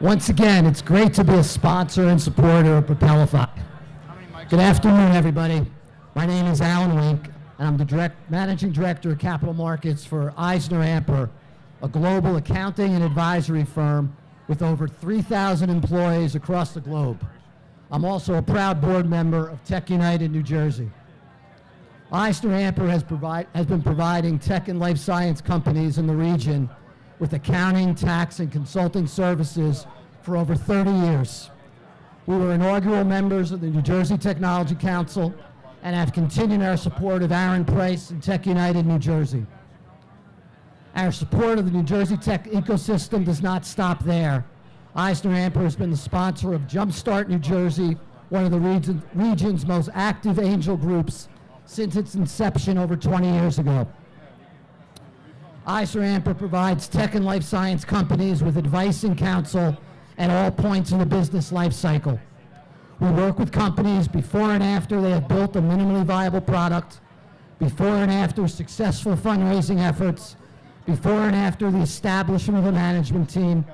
Once again, it's great to be a sponsor and supporter of Propelify. Good afternoon, everybody. My name is Alan Wink, and I'm the direct, managing director of capital markets for EisnerAmper, a global accounting and advisory firm with over 3,000 employees across the globe. I'm also a proud board member of Tech United New Jersey. EisnerAmper has, provide, has been providing tech and life science companies in the region with accounting, tax, and consulting services for over 30 years. We were inaugural members of the New Jersey Technology Council and have continued our support of Aaron Price and Tech United New Jersey. Our support of the New Jersey tech ecosystem does not stop there. EisnerAmper has been the sponsor of Jumpstart New Jersey, one of the region, region's most active angel groups since its inception over 20 years ago. EisnerAmper provides tech and life science companies with advice and counsel at all points in the business life cycle. We work with companies before and after they have built a minimally viable product, before and after successful fundraising efforts, before and after the establishment of a management team.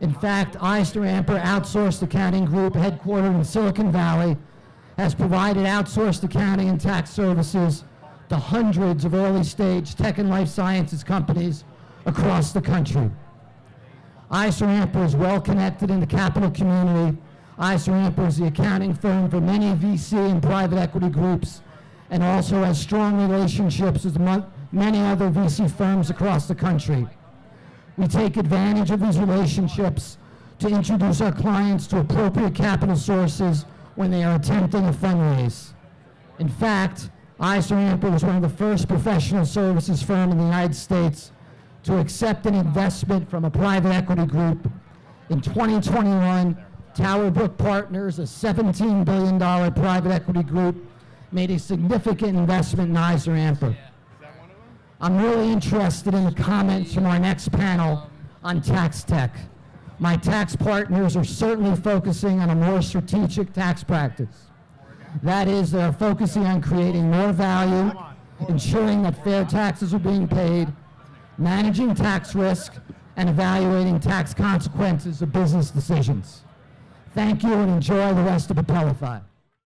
In fact, EisnerAmper Outsourced Accounting Group, headquartered in Silicon Valley, has provided outsourced accounting and tax services to hundreds of early stage tech and life sciences companies across the country. Amper is well connected in the capital community. Amper is the accounting firm for many VC and private equity groups and also has strong relationships with many other VC firms across the country. We take advantage of these relationships to introduce our clients to appropriate capital sources when they are attempting a fundraise. In fact, Amper was one of the first professional services firm in the United States to accept an investment from a private equity group. In 2021, TowerBrook Partners, a $17 billion private equity group, made a significant investment in EisnerAmper. I'm really interested in the comments from our next panel on tax tech. My tax partners are certainly focusing on a more strategic tax practice. That is, they're focusing on creating more value, ensuring that fair taxes are being paid, managing tax risk, and evaluating tax consequences of business decisions. Thank you and enjoy the rest of the Propelify.